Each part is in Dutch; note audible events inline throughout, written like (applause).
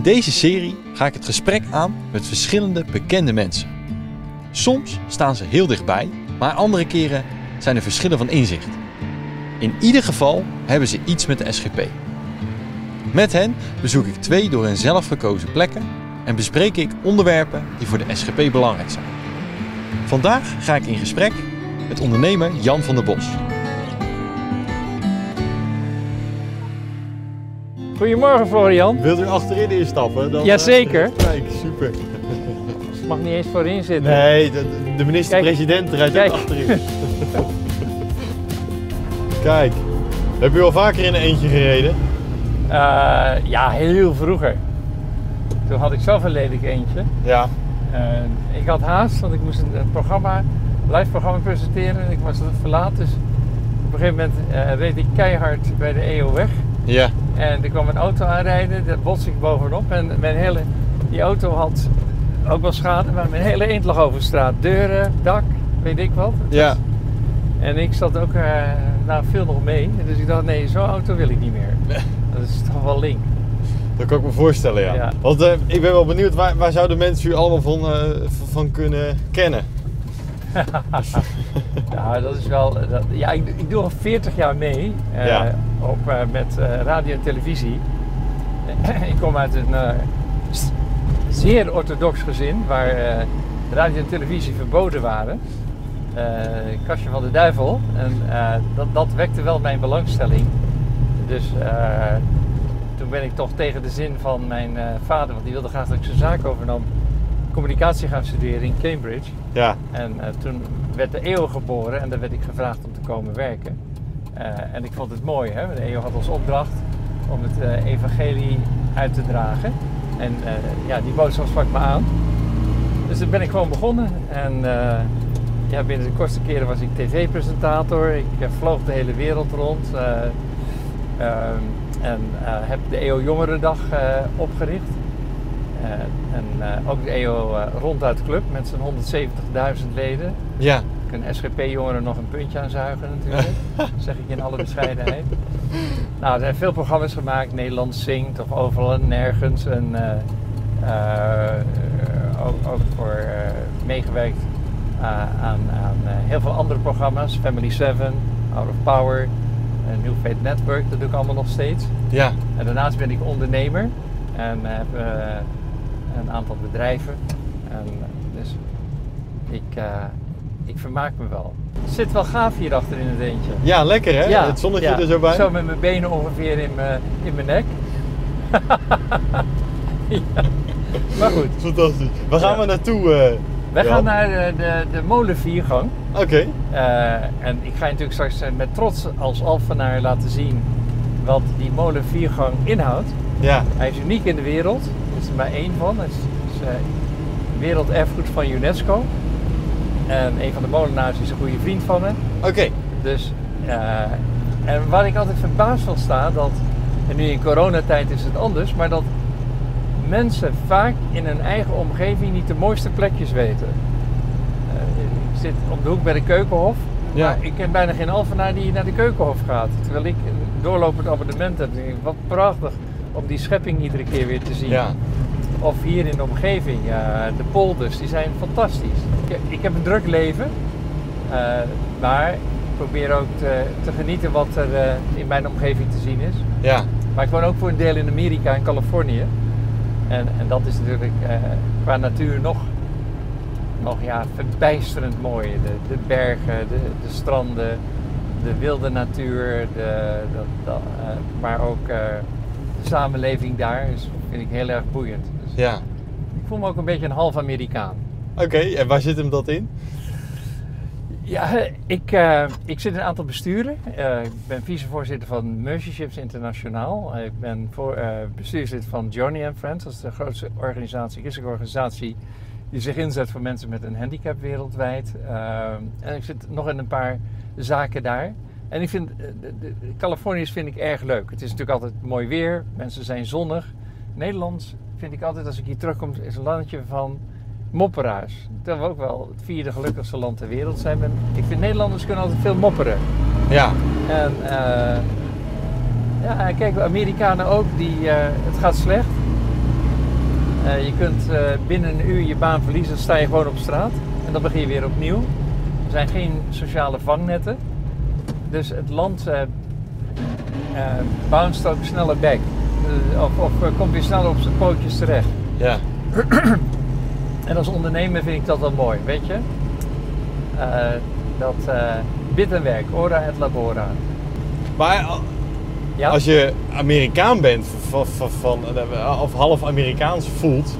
In deze serie ga ik het gesprek aan met verschillende bekende mensen. Soms staan ze heel dichtbij, maar andere keren zijn er verschillen van inzicht. In ieder geval hebben ze iets met de SGP. Met hen bezoek ik twee door hen zelf gekozen plekken en bespreek ik onderwerpen die voor de SGP belangrijk zijn. Vandaag ga ik in gesprek met ondernemer Jan van der Bos. Goedemorgen Florian. Wilt u achterin instappen? Dan, Jazeker. eh, (laughs) Kijk, super. Ik mag niet eens voorin zitten. Nee, de, de minister-president rijdt ook achterin. (laughs) Kijk, heb u al vaker in een eentje gereden? Eh, ja, heel vroeger. Toen had ik zelf een lelijk eentje. Ja. En ik had haast, want ik moest een, een programma, live programma presenteren. En ik was verlaat, dus op een gegeven moment eh, reed ik keihard bij de EO weg. Ja. En er kwam een auto aanrijden, daar bots ik bovenop. En mijn hele, die auto had ook wel schade, maar mijn hele eend lag over straat. Deuren, dak, weet ik wat. Het Ja. was- En ik zat ook eh nou, veel nog mee. Dus ik dacht, nee, zo'n auto wil ik niet meer. Dat is toch wel link. Dat kan ik me voorstellen, ja. Ja. Want eh, ik ben wel benieuwd, waar, waar zouden mensen u allemaal van, eh, van kunnen kennen? (laughs) Ja, dat is wel. Dat, ja, ik, ik doe al 40 jaar mee eh, Ja. op, eh, met eh, radio en televisie. (clears throat) ik kom uit een zeer orthodox gezin waar radio en televisie verboden waren. Kastje van de Duivel. En dat, dat wekte wel mijn belangstelling. Dus toen ben ik toch tegen de zin van mijn vader, want die wilde graag dat ik zijn zaak overnam, communicatie gaan studeren in Cambridge. Ja. En eh, toen werd de EO geboren en daar werd ik gevraagd om te komen werken. Eh, en ik vond het mooi, hè? de EO had als opdracht om het eh, evangelie uit te dragen. En ja, die boodschap sprak me aan. Dus toen ben ik gewoon begonnen. En ja, binnen de kortste keren was ik tv-presentator. Ik vloog de hele wereld rond. eh, ehm, en heb de EO Jongerendag opgericht. Eh, en eh, ook de EO eh, Ronduit Club met zijn 170.000 leden. Ja. Een SGP-jongeren nog een puntje aan zuigen natuurlijk. (laughs) zeg ik in alle bescheidenheid. Nou, er zijn veel programma's gemaakt. Nederland zingt of overal en nergens. En ook, ook voor meegewerkt aan, aan heel veel andere programma's. Family 7, Out of Power, New Faith Network. Dat doe ik allemaal nog steeds. Ja. En daarnaast ben ik ondernemer en heb een aantal bedrijven. En, eh, dus ik, eh, ik vermaak me wel. Het zit wel gaaf hier achter in het eentje. Ja, lekker hè? het zonnetje ja. er zo bij. Zo met mijn benen ongeveer in mijn, in mijn nek. (laughs) ja. Maar goed, Fantastisch. Waar gaan we naartoe? eh, wij gaan naar de, de, de molenviergang. Oké. Eh, en ik ga je natuurlijk straks eh, met trots als Alphenaar laten zien wat die molenviergang inhoudt. Ja. Hij is uniek in de wereld. Is er maar één van. Hij is, is eh, werelderfgoed van UNESCO. En een van de molenaars is een goede vriend van me. Oké. Dus, eh, en waar ik altijd verbaasd van sta, dat, en nu in coronatijd is het anders, maar dat mensen vaak in hun eigen omgeving niet de mooiste plekjes weten. Eh, ik zit op de hoek bij de Keukenhof, Ja. maar ik ken bijna geen Alphenaar die naar de Keukenhof gaat. Terwijl ik een doorlopend abonnement heb. Wat prachtig om die schepping iedere keer weer te zien. Ja. Of hier in de omgeving, de polders, die zijn fantastisch. Ik, ik heb een druk leven, eh, maar ik probeer ook te, te genieten wat er eh, in mijn omgeving te zien is. Ja. Maar ik woon ook voor een deel in Amerika en Californië. En, en dat is natuurlijk eh, qua natuur nog, nog ja, verbijsterend mooi. De, de bergen, de, de stranden, de wilde natuur, de, de, de, maar ook samenleving daar is, vind ik heel erg boeiend. Dus Ja. ik voel me ook een beetje een half Amerikaan. Oké, en waar zit hem dat in? Ja, ik, eh, ik zit in een aantal besturen. Eh, ik ben vicevoorzitter van Mercy Ships Internationaal. Eh, ik ben voor, bestuurslid van Johnny and Friends. Dat is de grootste organisatie, christelijke organisatie die zich inzet voor mensen met een handicap wereldwijd. En ik zit nog in een paar zaken daar. En ik vind, eh, Californiërs vind ik erg leuk. Het is natuurlijk altijd mooi weer, mensen zijn zonnig. Nederlands vind ik altijd, als ik hier terugkom, is een landje van mopperaars. Terwijl we ook wel het vierde gelukkigste land ter wereld zijn. Ik vind Nederlanders kunnen altijd veel mopperen. Ja. En eh, ja, kijk, Amerikanen ook, die, eh, het gaat slecht. Je kunt binnen een uur je baan verliezen, dan sta je gewoon op straat. En dan begin je weer opnieuw. Er zijn geen sociale vangnetten. Dus het land uh, bounced ook sneller back. of of komt weer sneller op zijn pootjes terecht. Ja. (clears throat) En als ondernemer vind ik dat wel mooi, weet je? dat bid en werk, ora et labora. Maar Ja? als je Amerikaan bent van, van, van, of half Amerikaans voelt,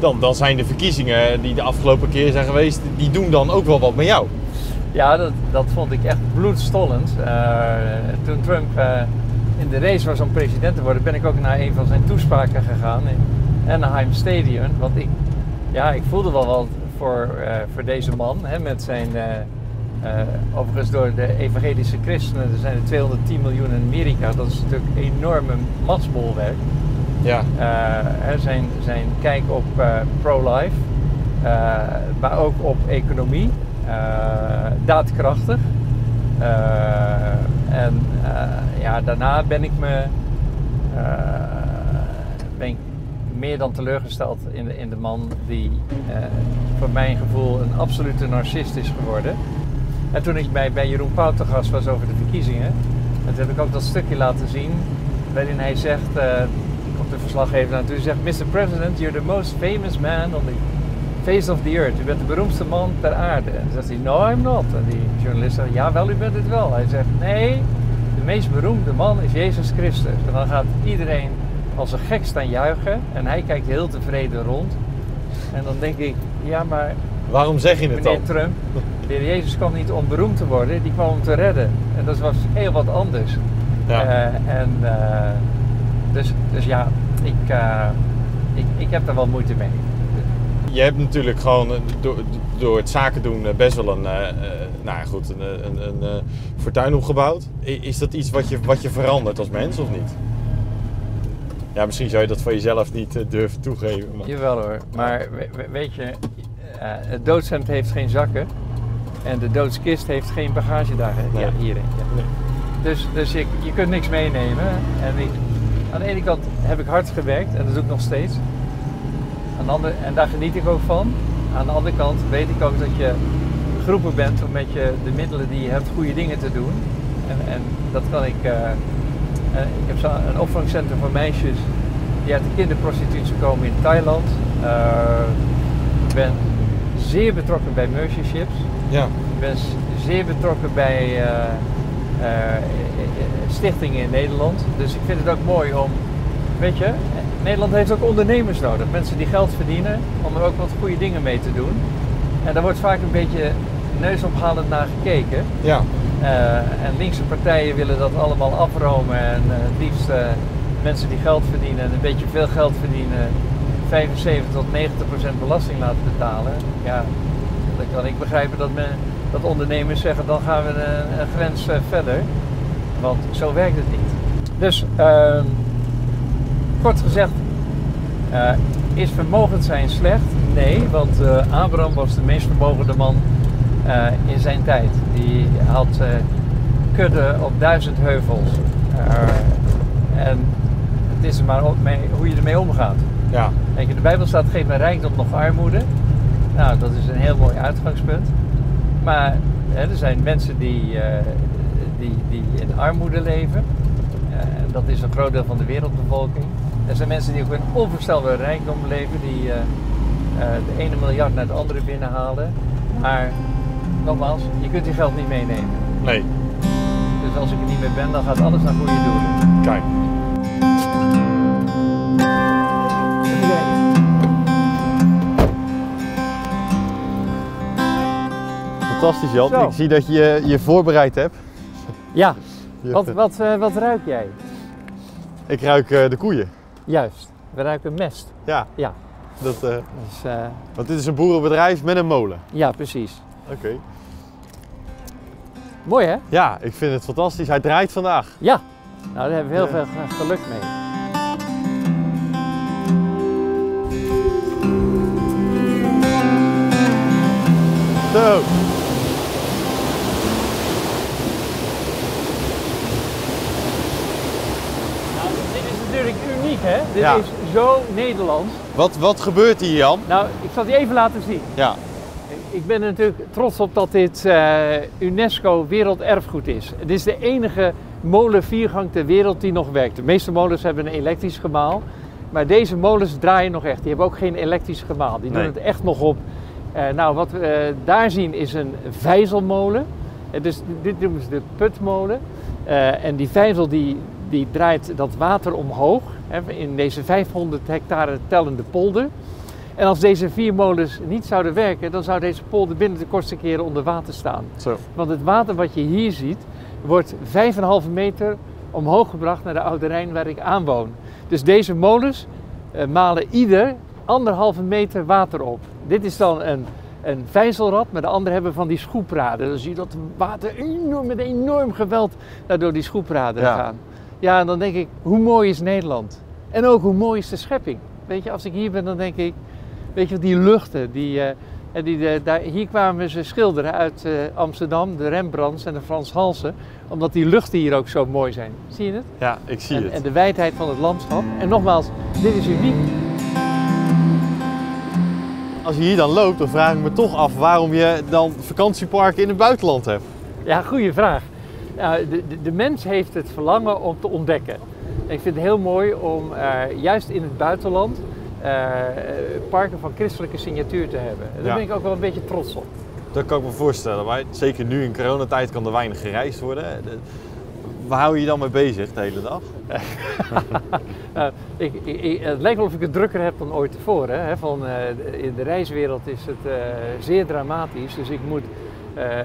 dan, dan zijn de verkiezingen die de afgelopen keer zijn geweest, die doen dan ook wel wat met jou. Ja, dat, dat vond ik echt bloedstollend. Eh, toen Trump eh, in de race was om president te worden, ben ik ook naar een van zijn toespraken gegaan in Anaheim Stadium. Want ik, ja, ik voelde wel wat voor, eh, voor deze man hè, met zijn. overigens door de evangelische christenen, er zijn er 210 miljoen in Amerika, dat is natuurlijk een enorme machtsbolwerk. Ja. zijn, zijn kijk op pro-life, maar ook op economie. Uh, daadkrachtig. Uh, en uh, ja, daarna ben ik me ben meer dan teleurgesteld in de, in de man die voor mijn gevoel een absolute narcist is geworden. En toen ik bij, bij Jeroen Pauw te gast was over de verkiezingen, toen heb ik ook dat stukje laten zien waarin hij zegt, komt de verslaggever naartoe, zegt, Mr. President, you're the most famous man on the face of the earth. U bent de beroemdste man ter aarde. En dan zegt hij, no I'm not. En die journalist zegt, ja wel, u bent het wel. Hij zegt, nee, de meest beroemde man is Jezus Christus. En dan gaat iedereen als een gek staan juichen. En hij kijkt heel tevreden rond. En dan denk ik, ja maar... Waarom zeg je het meneer dan? Trump, de heer Jezus kwam niet om beroemd te worden, die kwam om te redden. En dat was heel wat anders. Ja. Uh, en, uh, dus, dus ja, ik, uh, ik, ik heb daar wel moeite mee je hebt natuurlijk gewoon door, door het zaken doen best wel een, uh, nou goed, een, een, een, een fortuin opgebouwd. Is dat iets wat je, wat je verandert als mens of niet? Ja, misschien zou je dat van jezelf niet durven toegeven. Maar... Jawel hoor, maar weet je, het doodshemd heeft geen zakken en de doodskist heeft geen bagage daar nee. ja, hierin. Ja. Nee. Dus, dus je, je kunt niks meenemen. En ik, aan de ene kant heb ik hard gewerkt en dat doe ik nog steeds. Andere, en daar geniet ik ook van. Aan de andere kant weet ik ook dat je geroepen bent om met je, de middelen die je hebt goede dingen te doen. En, en dat kan ik. Uh, ik heb zo een opvangcentrum voor meisjes die uit de kinderprostitutie komen in Thailand. Uh, ik ben zeer betrokken bij Mercy Ja. Ik ben zeer betrokken bij stichtingen in Nederland. Dus ik vind het ook mooi om, weet je, Nederland heeft ook ondernemers nodig. Mensen die geld verdienen om er ook wat goede dingen mee te doen. En daar wordt vaak een beetje neusophalend naar gekeken. Ja. Uh, en linkse partijen willen dat allemaal afromen. En uh, het liefst uh, mensen die geld verdienen en een beetje veel geld verdienen, 75 tot 90 procent belasting laten betalen. Ja, dan kan ik begrijpen dat, men, dat ondernemers zeggen: dan gaan we een, een grens verder. Want zo werkt het niet. Dus ehm, kort gezegd, uh, is vermogend zijn slecht? Nee, want uh, Abraham was de meest vermogende man uh, in zijn tijd. Die had kudde op duizend heuvels. en het is er maar mee, hoe je ermee omgaat. Ja. Kijk, in de Bijbel staat geef mij rijkdom nog armoede. Nou, dat is een heel mooi uitgangspunt. Maar hè, er zijn mensen die, die, die in armoede leven. en dat is een groot deel van de wereldbevolking. Er zijn mensen die ook een onvoorstelbare rijkdom leven, die uh, uh, de ene miljard naar de andere binnenhalen. Maar nogmaals, je kunt je geld niet meenemen. Nee. Dus als ik er niet meer ben, dan gaat alles naar goede doelen. Kijk. Fantastisch Jan, Zo. ik zie dat je je voorbereid hebt. Ja, (laughs) wat, wat, uh, wat ruik jij? Ik ruik de koeien. Juist, we ruiken mest. Ja. Ja. Dat, uh, dus, uh, want dit is een boerenbedrijf met een molen. Ja, precies. Oké. Okay. Mooi hè? Ja, ik vind het fantastisch. Hij draait vandaag. Ja, nou daar hebben we heel veel geluk mee. Zo. Natuurlijk uniek, hè? Dit Ja. is zo Nederlands. Wat, wat gebeurt hier, Jan? Nou, ik zal die even laten zien. Ja. Ik ben er natuurlijk trots op dat dit eh, UNESCO Werelderfgoed is. Het is de enige molen viergang ter wereld die nog werkt. De meeste molens hebben een elektrisch gemaal. Maar deze molens draaien nog echt. Die hebben ook geen elektrisch gemaal. Die doen Nee. het echt nog op. Eh, nou, wat we eh, daar zien is een vijzelmolen. Dus dit noemen ze de putmolen. En die vijzel die, die draait dat water omhoog. Hè, in deze 500 hectare tellende polder. En als deze vier molens niet zouden werken, dan zou deze polder binnen de kortste keren onder water staan. Zo. Want het water wat je hier ziet, wordt 5,5 meter omhoog gebracht naar de Oude Rijn waar ik aanwoon. Dus deze molens eh, malen ieder anderhalve meter water op. Dit is dan een, een vijzelrad, maar de anderen hebben van die schoepraden. Dan zie je dat water enorm, met enorm geweld naar door die schoepraden Ja. gaan. Ja, en dan denk ik, hoe mooi is Nederland? En ook hoe mooi is de schepping? Weet je, als ik hier ben, dan denk ik, weet je, die luchten, die, en die, eh, daar, hier kwamen ze schilderen uit eh, Amsterdam, de Rembrandts en de Frans Halsen, omdat die luchten hier ook zo mooi zijn. Zie je het? Ja, ik zie En, het. en de wijdheid van het landschap. En nogmaals, dit is uniek. Als je hier dan loopt, dan vraag ik me toch af waarom je dan vakantieparken in het buitenland hebt. Ja, goede vraag. Nou, de, de, de mens heeft het verlangen om te ontdekken. En ik vind het heel mooi om eh, juist in het buitenland eh, parken van christelijke signatuur te hebben. En daar Ja. ben ik ook wel een beetje trots op. Dat kan ik me voorstellen. Maar zeker nu in coronatijd kan er weinig gereisd worden. De- Waar hou je je dan mee bezig de hele dag? (laughs) Eh, ik, het lijkt wel of ik het drukker heb dan ooit tevoren. Hè? Van, eh, in de reiswereld is het eh, zeer dramatisch, dus ik moet eh,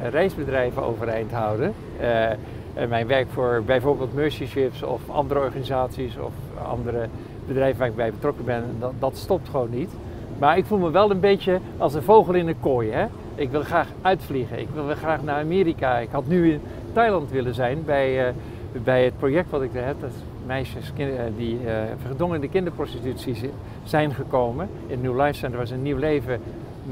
reisbedrijven overeind houden. Eh, en mijn werk voor bijvoorbeeld Mercy Ships of andere organisaties of andere bedrijven waar ik bij betrokken ben, dat, dat stopt gewoon niet. Maar ik voel me wel een beetje als een vogel in een kooi. Hè? Ik wil graag uitvliegen, ik wil graag naar Amerika. Ik had nu in Thailand willen zijn bij, eh, bij het project wat ik daar heb. Dat is meisjes eh, die eh gedwongen in de kinderprostitutie zi- zijn gekomen. In het New Life Center waar ze een nieuw leven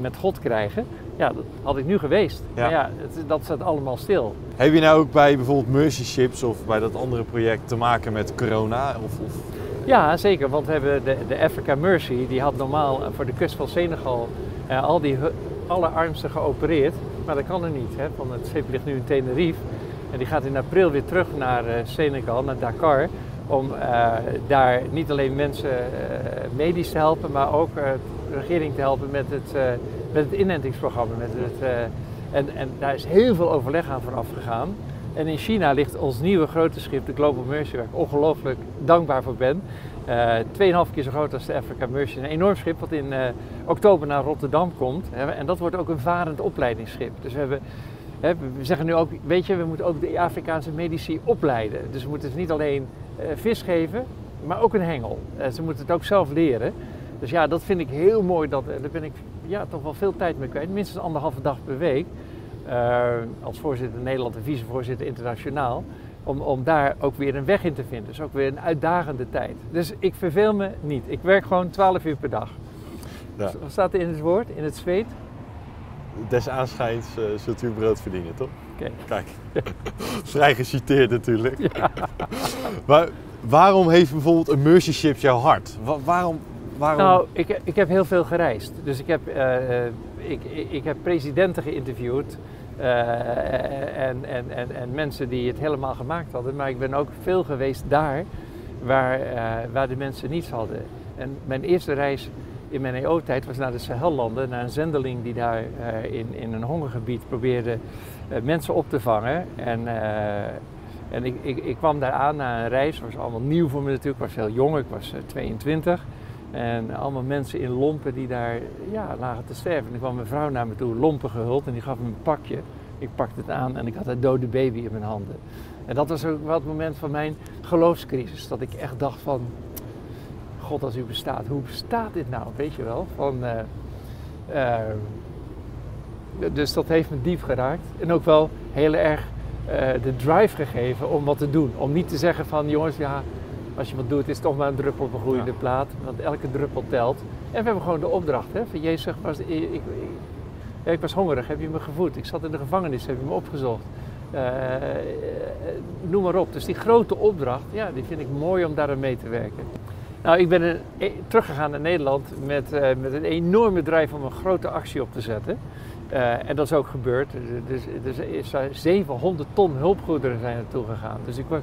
met God krijgen. Ja, dat had ik nu geweest. Ja. Maar ja, het- dat staat allemaal stil. Heb je nou ook bij bijvoorbeeld Mercy Ships of bij dat andere project te maken met corona? Of, of... Ja, zeker. Want we hebben de, de Africa Mercy, die had normaal eh, voor de kust van Senegal eh, al die allerarmsten geopereerd. Maar dat kan er niet. Hè? Want het schip ligt nu in Tenerife. En die gaat in april weer terug naar eh, Senegal, naar Dakar. Om eh, daar niet alleen mensen medisch te helpen, maar ook de regering te helpen met het, met het inentingsprogramma. Met het, eh, en, en daar is heel veel overleg aan vooraf gegaan. En in China ligt ons nieuwe grote schip, de Global Mercy, waar ik ongelooflijk dankbaar voor ben. Eh 2,5 keer zo groot als de Africa Mercy. Een enorm schip wat in eh, oktober naar Rotterdam komt. En dat wordt ook een varend opleidingsschip. Dus we, hebben, we zeggen nu ook, weet je, we moeten ook de Afrikaanse medici opleiden. Dus we moeten ze niet alleen vis geven, maar ook een hengel. Ze moeten het ook zelf leren. Dus ja, dat vind ik heel mooi. Dat, daar ben ik ja, toch wel veel tijd mee kwijt. Minstens anderhalve dag per week. Eh, als voorzitter Nederland en vicevoorzitter internationaal. Om, om daar ook weer een weg in te vinden. Dus ook weer een uitdagende tijd. Dus ik verveel me niet. Ik werk gewoon 12 uur per dag. Ja. Wat staat er in het woord? In het zweet? Des aanschijns eh, zult u brood verdienen, toch? Oké. Kijk, (laughs) vrij geciteerd natuurlijk. (laughs) maar waarom heeft bijvoorbeeld een Mercy jouw hart? Wa- waarom? Nou, ik, ik heb heel veel gereisd. Dus ik heb, eh, eh, ik, ik, heb presidenten geïnterviewd. eh, en, en, en, en mensen die het helemaal gemaakt hadden. Maar ik ben ook veel geweest daar waar, waar de mensen niets hadden. En mijn eerste reis in mijn EO-tijd was naar de Sahellanden. Naar een zendeling die daar in, in een hongergebied probeerde mensen op te vangen. En, en ik, ik, ik kwam daar aan na een reis. Was allemaal nieuw voor me natuurlijk. Ik was heel jong, ik was eh, 22. En allemaal mensen in lompen die daar ja, lagen te sterven. En er kwam een vrouw naar me toe, lompen gehuld, en die gaf me een pakje. Ik pakte het aan en ik had een dode baby in mijn handen. En dat was ook wel het moment van mijn geloofscrisis. Dat ik echt dacht van, God als u bestaat, hoe bestaat dit nou? Weet je wel? Van, eh, eh, dus dat heeft me diep geraakt. En ook wel heel erg eh, de drive gegeven om wat te doen. Om niet te zeggen van, jongens, ja, als je wat doet, is het toch maar een druppel op een gloeiende Ja. plaat. Want elke druppel telt. En we hebben gewoon de opdracht. Hè? Van Jezus zegt, was, ik, ik, ik, ja, ik was hongerig, heb je me gevoed. Ik zat in de gevangenis, heb je me opgezocht. Eh, eh, noem maar op. Dus die grote opdracht, ja, die vind ik mooi om daar aan mee te werken. Nou, ik ben een, e- teruggegaan naar Nederland met, eh, met een enorme drijf om een grote actie op te zetten. Eh, en dat is ook gebeurd. Dus, dus er is daar 700 ton hulpgoederen zijn naartoe gegaan. Dus ik was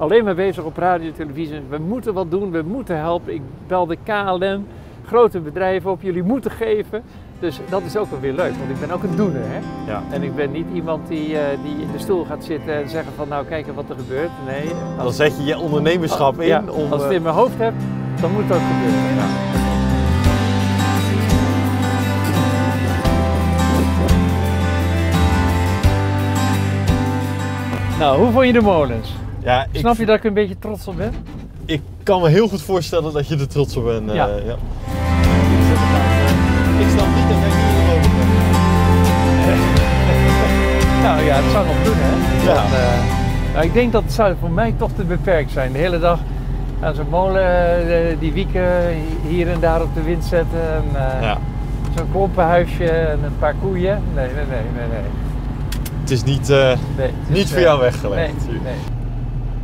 alleen maar bezig op radio en televisie. We moeten wat doen, we moeten helpen. Ik belde KLM, grote bedrijven op, jullie moeten geven. Dus dat is ook wel weer leuk, want ik ben ook een doener. Hè? Ja. En ik ben niet iemand die, eh, die in de stoel gaat zitten en zeggen van nou kijken wat er gebeurt. Nee, Dan zet je je ondernemerschap in ja, om... als ik het eh, in mijn hoofd heb, dan moet het ook gebeuren. ja. Nou, hoe vond je de molens? Ja, ik, Snap je dat ik een beetje trots op ben? ik kan me heel goed voorstellen dat je er trots op bent. eh, Ja. ja. Ik snap niet dat jij hier erover (laughs) Nou ja, dat zou ik nog doen hè. Ja. Want, eh, nou, ik denk dat het zou voor mij toch te beperkt zijn. De hele dag aan zo'n molen eh, die wieken hier en daar op de wind zetten. En, Ja. Zo'n klompenhuisje en een paar koeien. Nee, nee, nee, nee. nee. Het is niet, nee het is, niet voor jou weggelegd. Nee, nee.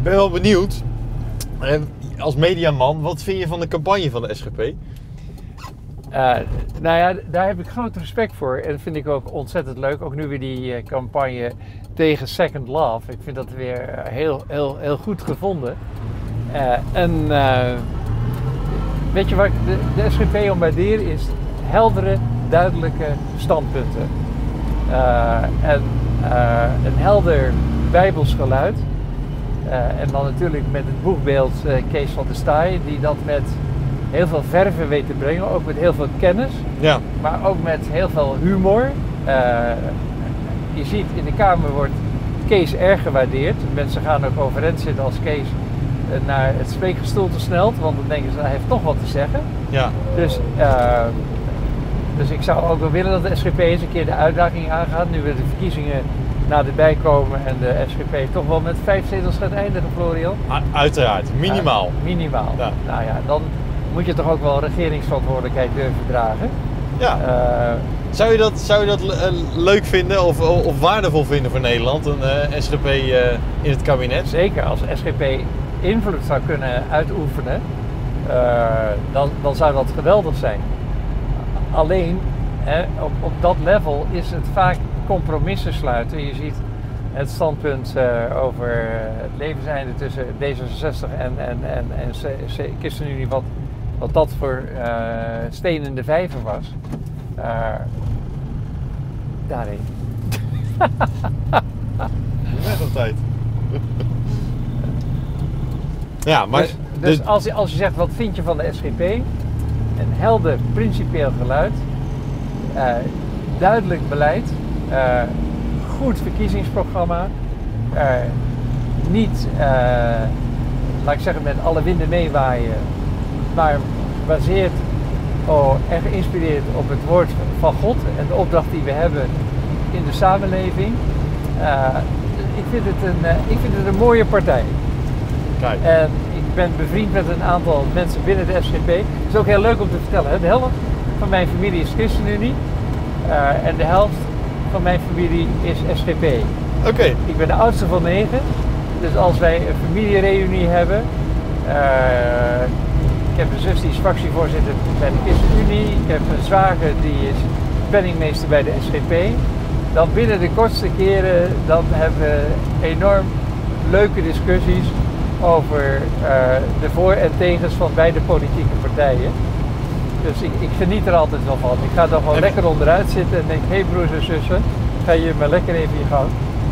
Ben wel benieuwd. En als mediaman, wat vind je van de campagne van de SGP? Eh, nou ja, daar heb ik groot respect voor. En vind ik ook ontzettend leuk. Ook nu weer die eh, campagne tegen Second Love. Ik vind dat weer eh, heel, heel, heel goed gevonden. En weet je wat ik de, SGP om waardeer is heldere, duidelijke standpunten. En een helder bijbels geluid. Eh, en dan natuurlijk met het boekbeeld eh, Kees van der Staaij, die dat met heel veel verven weet te brengen, ook met heel veel kennis, Ja, maar ook met heel veel humor. Eh, je ziet in de Kamer wordt Kees erg gewaardeerd. Mensen gaan ook overeind zitten als Kees naar het spreekgestoelte snelt, want dan denken ze hij heeft toch wat te zeggen. ja. Dus, dus ik zou ook wel willen dat de SGP eens een keer de uitdaging aangaat, nu we de verkiezingen naderbij komen en de SGP toch wel met vijf zetels gaat eindigen, Florian. Uiteraard. Minimaal. Ja, minimaal. Ja. Nou ja, dan moet je toch ook wel regeringsverantwoordelijkheid durven dragen. Ja. Eh, Zou je dat, zou je dat eh, leuk vinden of, of waardevol vinden voor Nederland, een eh, SGP in het kabinet? zeker als SGP invloed zou kunnen uitoefenen, dan, dan zou dat geweldig zijn. Alleen hè, op, op dat level is het vaak compromissen sluiten. Je ziet het standpunt eh, over het levenseinde tussen D66 en, en, en, en C- C- ChristenUnie, wat, wat dat voor eh steen in de vijver was. Eh, daarin. Op tijd. (laughs) ja, maar... dus dus als, je, als je zegt wat vind je van de SGP, een helder principieel geluid, eh, duidelijk beleid, eh, goed verkiezingsprogramma, eh, niet, eh, laat ik zeggen, met alle winden meewaaien, maar gebaseerd oh, en geïnspireerd op het woord van God en de opdracht die we hebben in de samenleving. Ik, vind het een, ik vind het een mooie partij. Kijk. En ik ben bevriend met een aantal mensen binnen de SGP. Het is ook heel leuk om te vertellen. Hè? De helft van mijn familie is ChristenUnie. eh, en de helft van mijn familie is SGP. Oké. Ik ben de oudste van negen. Dus als wij een familiereunie hebben. eh, ik heb een zus die is fractievoorzitter bij de ChristenUnie. Ik heb een zwager die is penningmeester bij de SGP. Dan binnen de kortste keren dan hebben we enorm leuke discussies over eh, de voor- en tegens van beide politieke partijen. Dus ik, ik geniet er altijd wel van. Ik ga er gewoon En- lekker onderuit zitten en denk, hé hey broers en zussen, ga je maar lekker even je gang.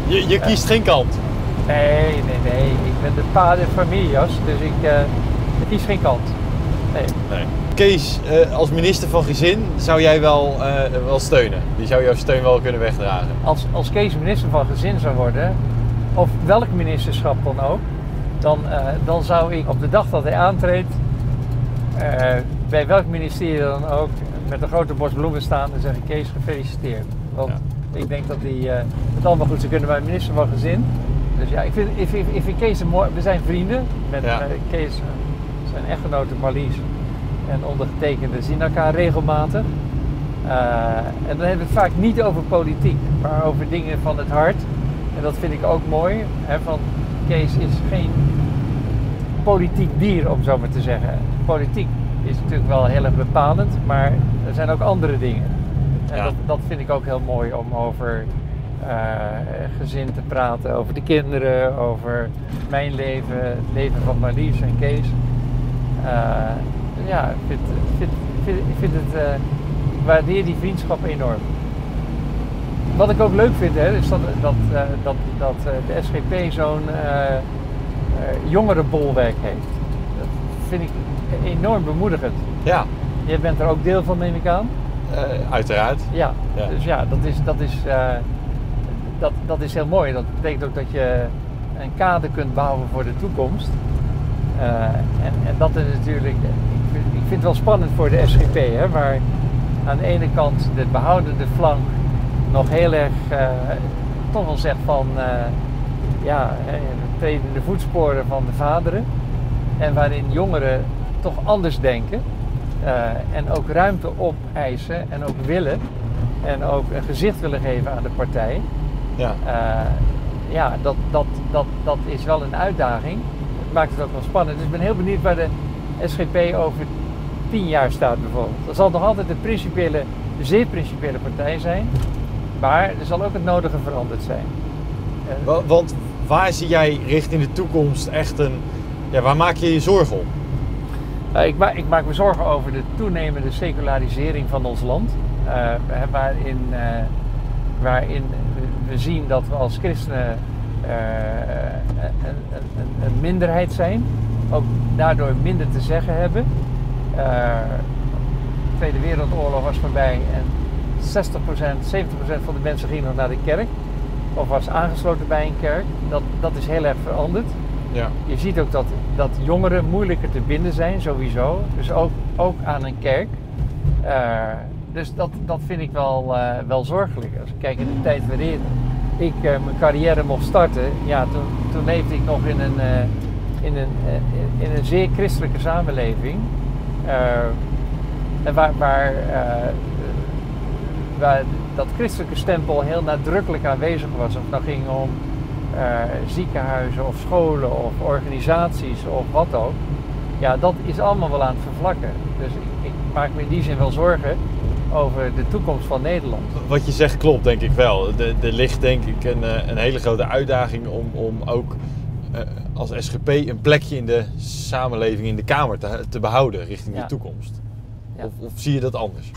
Je, je kiest geen kant. Nee, nee, nee. Ik ben de pa de familias, dus ik, eh, ik kies geen kant. Nee. Nee. Kees, eh, als minister van Gezin zou jij wel, eh, wel steunen. Die zou jouw steun wel kunnen wegdragen. Als, als Kees minister van Gezin zou worden, of welk ministerschap dan ook, dan, eh, dan zou ik op de dag dat hij aantreedt, eh, bij welk ministerie dan ook, met een grote borst bloemen staan en zeggen: Kees, gefeliciteerd. Want ik denk dat hij eh, het allemaal goed zou kunnen bij minister van Gezin. Dus ja, ik vind, ik vind, ik vind Kees een mooi. We zijn vrienden met Ja. eh, Kees, eh, zijn echtgenote Marlies en ondergetekende zien elkaar regelmatig. En dan hebben we het vaak niet over politiek, maar over dingen van het hart. En dat vind ik ook mooi. Hè, van Kees is geen politiek dier, om zo maar te zeggen. Politiek is natuurlijk wel heel erg bepalend, maar er zijn ook andere dingen. En Ja. dat, dat vind ik ook heel mooi om over eh, gezin te praten, over de kinderen, over mijn leven, het leven van Marlies en Kees. Eh, ja, ik vind, vind, vind, ik vind het, ik waardeer die vriendschap enorm. Wat ik ook leuk vind, hè, is dat, dat, dat, dat de SGP zo'n jongerenbolwerk heeft. Dat vind ik enorm bemoedigend. Ja, Jij bent er ook deel van, neem ik aan? eh, uiteraard. Ja. Ja. Dus ja, dat is, dat, is, eh, dat, dat is heel mooi. Dat betekent ook dat je een kader kunt bouwen voor de toekomst. Eh, en, en dat is natuurlijk, ik vind, ik vind het wel spannend voor de SGP, hè, waar aan de ene kant de behoudende flank nog heel erg toch wel zegt van ja, we treden de voetsporen van de vaderen. En waarin jongeren toch anders denken. eh, en ook ruimte opeisen en ook willen. En ook een gezicht willen geven aan de partij. Ja. Eh, ja, dat, dat, dat, dat is wel een uitdaging. Het maakt het ook wel spannend. Dus ik ben heel benieuwd waar de SGP over tien jaar staat bijvoorbeeld. Dat zal nog altijd een principiële, zeer principiële partij zijn. Maar er zal ook het nodige veranderd zijn. Wa- Want waar zie jij richting de toekomst echt een... Ja, waar maak je je zorgen om? Uh, ik, ik, maak me zorgen over de toenemende secularisering van ons land. Uh, waarin, uh, waarin we zien dat we als christenen een, een, minderheid zijn. Ook daardoor minder te zeggen hebben. De Tweede Wereldoorlog was voorbij en 60%, 70% van de mensen gingen nog naar de kerk. Of was aangesloten bij een kerk. Dat, dat is heel erg veranderd. Ja. Je ziet ook dat, dat jongeren moeilijker te binden zijn, sowieso. Dus ook, ook aan een kerk. Uh, dus dat, dat vind ik wel, uh, wel zorgelijk. Als ik kijk in de tijd waarin ik uh, mijn carrière mocht starten, ja, toen, toen leefde ik nog in een, in een, in een zeer christelijke samenleving. en waar, waar, waar dat christelijke stempel heel nadrukkelijk aanwezig was. Of het nou ging om ziekenhuizen of scholen of organisaties of wat ook. Ja, dat is allemaal wel aan het vervlakken. Dus ik, ik, maak me in die zin wel zorgen over de toekomst van Nederland. Wat je zegt klopt, denk ik wel. Er ligt denk ik een, een, hele grote uitdaging om, om ook uh, als SGP een plekje in de samenleving, in de Kamer te, te behouden richting Ja. de toekomst. Ja. Of, of zie je dat anders?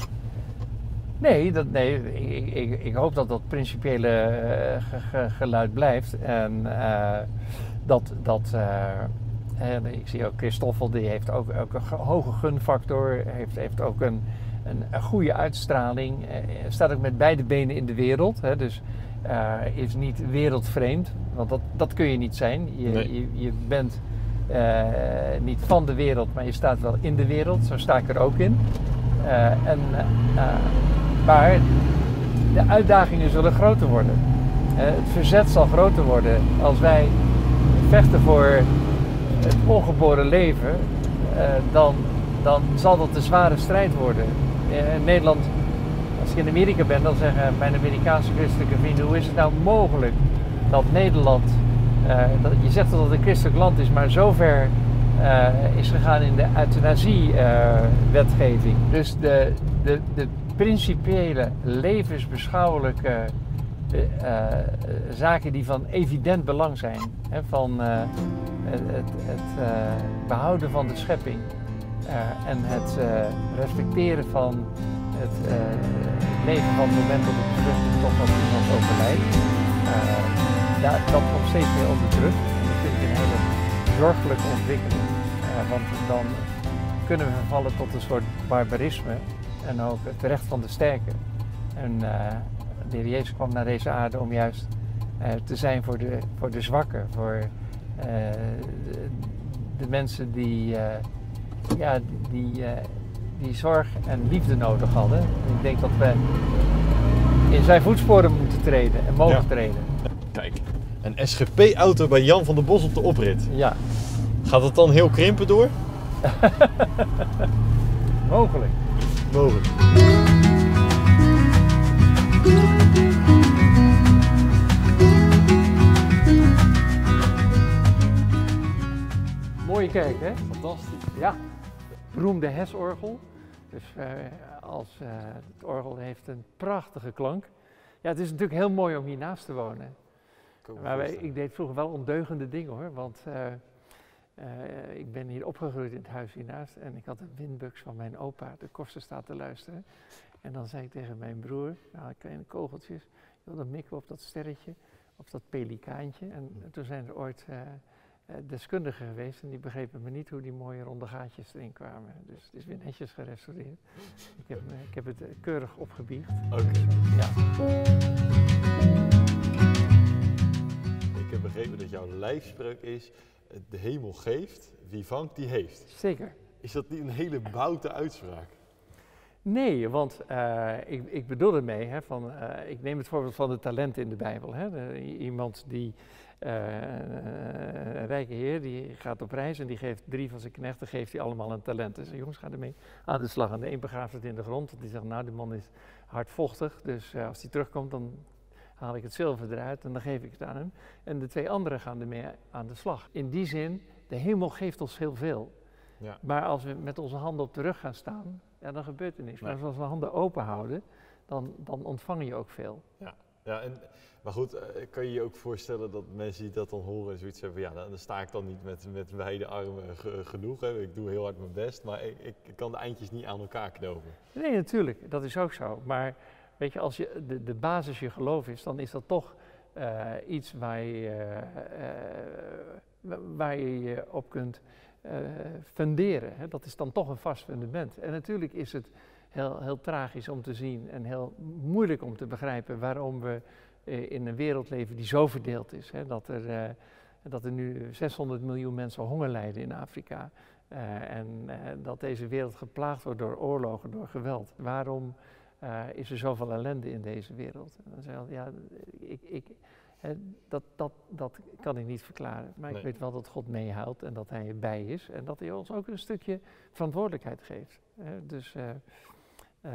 Nee, dat, nee ik, ik, ik hoop dat dat principiële ge, ge, geluid blijft. En uh, dat. dat uh, ik zie ook Christoffel, die heeft ook, ook een hoge gunfactor, heeft, heeft ook een, een, een goede uitstraling, staat ook met beide benen in de wereld. Hè, dus is niet wereldvreemd, want dat, dat kun je niet zijn. Je, nee. je, je, bent uh, niet van de wereld, maar je staat wel in de wereld, zo sta ik er ook in. Uh, en, maar de uitdagingen zullen groter worden. het verzet zal groter worden als wij vechten voor het ongeboren leven, uh, dan, dan zal dat een zware strijd worden. In Nederland, als ik in Amerika ben, dan zeggen mijn Amerikaanse christelijke vrienden: hoe is het nou mogelijk dat Nederland, dat, je zegt dat het een christelijk land is, maar zover uh, is gegaan in de euthanasie-wetgeving. dus de, de, de principiële, levensbeschouwelijke uh, zaken die van evident belang zijn. Hè, van uh, het, het, behouden van de schepping en het respecteren van het leven van het moment op het toch als iemand overlijdt. dat, dat komt steeds meer onder druk. Dat vind ik een hele zorgelijke ontwikkeling. want dan kunnen we vervallen tot een soort barbarisme en ook het recht van de sterke. En uh, de heer Jezus kwam naar deze aarde om juist uh, te zijn voor de, voor de zwakken, voor uh, de, de, mensen die, ja, die, die zorg en liefde nodig hadden. En ik denk dat we in zijn voetsporen moeten treden en mogen ja. treden. Kijk, een SGP-auto bij Jan van der Bos op de oprit. Ja. Gaat het dan heel krimpen door? (laughs) Mogelijk. Mogelijk. Mooie kerk, hè? Fantastisch. Ja, beroemde Hesorgel. Dus eh, als, eh, het orgel heeft een prachtige klank. Ja, het is natuurlijk heel mooi om hiernaast te wonen. Maar wij, ik deed vroeger wel ondeugende dingen hoor, want eh, eh, ik ben hier opgegroeid in het huis hiernaast en ik had een windbuks van mijn opa de kosten staat te luisteren. En dan zei ik tegen mijn broer, nou kleine kogeltjes, joh, dan mikken op dat sterretje, op dat pelikaantje. En toen zijn er ooit eh, eh, deskundigen geweest en die begrepen me niet hoe die mooie ronde gaatjes erin kwamen. Dus het is weer netjes gerestaureerd. ik, heb, ik heb het keurig opgebiecht. Oké. Ja. Ik heb begrepen dat jouw lijfspreuk is: de hemel geeft, wie vangt, die heeft. Zeker. Is dat niet een hele boute uitspraak? Nee, want eh, ik, ik bedoel ermee, hè, van, eh, ik neem het voorbeeld van de talenten in de Bijbel. Hè. De- iemand die, eh, een rijke heer, die gaat op reis en die geeft drie van zijn knechten, geeft hij allemaal een talent. Dus jongens, ga ermee aan de slag. En de een begraaft het in de grond, want die zegt, nou, die man is hardvochtig, dus als hij terugkomt, dan haal ik het zilver eruit en dan geef ik het aan hem. En de twee anderen gaan ermee aan de slag. In die zin, de hemel geeft ons heel veel. Ja. Maar als we met onze handen op de rug gaan staan, ja, dan gebeurt er niks. Nee. Maar als we handen open houden, dan, dan ontvang je ook veel. Ja, en, maar goed, eh, kan je je ook voorstellen dat mensen die dat dan horen en zoiets hebben, ja, dan, sta ik dan niet met, met beide armen ge- genoeg. Hè. Ik doe heel hard mijn best, maar ik, ik kan de eindjes niet aan elkaar knopen. Nee, natuurlijk, dat is ook zo. Maar weet je, als je, de, de basis je geloof is, dan is dat toch eh, iets waar je, eh, eh, wa- waar je op kunt funderen. Hè. Dat is dan toch een vast fundament. En natuurlijk is het heel, heel tragisch om te zien en heel moeilijk om te begrijpen waarom we in een wereld leven die zo verdeeld is. Hè. Dat, er, dat er nu 600 miljoen mensen honger lijden in Afrika. En dat deze wereld geplaagd wordt door oorlogen, door geweld. Waarom eh, is er zoveel ellende in deze wereld? En dan zei hij, ja, ik, ik, hè, dat, dat, dat kan ik niet verklaren. Maar Nee. ik weet wel dat God meehoudt en dat Hij erbij is. En dat Hij ons ook een stukje verantwoordelijkheid geeft. hè. dus, eh, eh,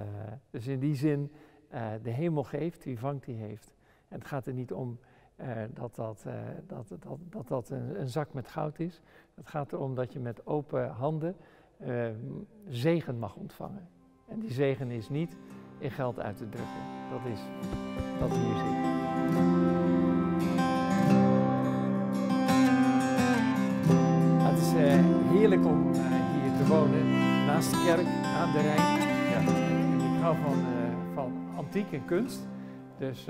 dus in die zin, de hemel geeft, wie vangt, die heeft. En het gaat er niet om dat dat, dat, dat, dat, dat een, een zak met goud is. Het gaat erom dat je met open handen zegen mag ontvangen. En die zegen is niet in geld uit te drukken. Dat is wat hier zit. Het is eh, heerlijk om eh, hier te wonen, naast de kerk, aan de Rijn. Ja, ik hou van, eh, van antiek en kunst. Dus,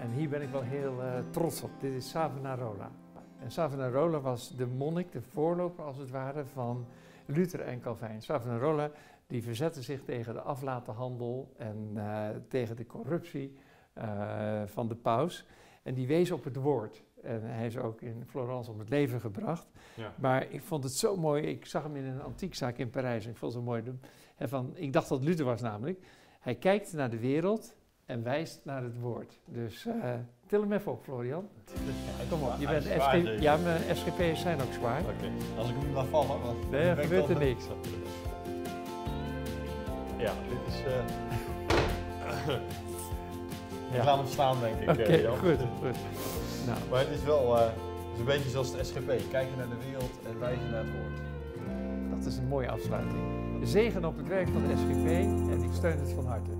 en hier ben ik wel heel trots op. Dit is Savonarola. En Savonarola was de monnik, de voorloper als het ware van Luther en Calvijn. Savonarola die verzette zich tegen de aflatenhandel en eh, tegen de corruptie eh, van de paus. En die wees op het woord. En hij is ook in Florence om het leven gebracht. Ja. Maar ik vond het zo mooi. Ik zag hem in een antiekzaak in Parijs. En ik vond het zo mooi. Hè, van, ik dacht dat Luther was namelijk. Hij kijkt naar de wereld en wijst naar het woord. Dus eh til hem even op, Florian. Kom op, je bent zwaar. Ja, maar SGP'ers zijn ook zwaar. Oké, als ik hem niet laat vallen, dan Nee, er gebeurt er niks. Ja, dit is... eh (laughs) Ja. Ik laat hem staan, denk ik. Oké, eh, Jan. goed, goed. Nou, Maar het is wel eh, het is een beetje zoals de SGP. Kijken naar de wereld en wijzen naar het woord. dat is een mooie afsluiting. Zegen op het werk van de SGP en ik steun het van harte.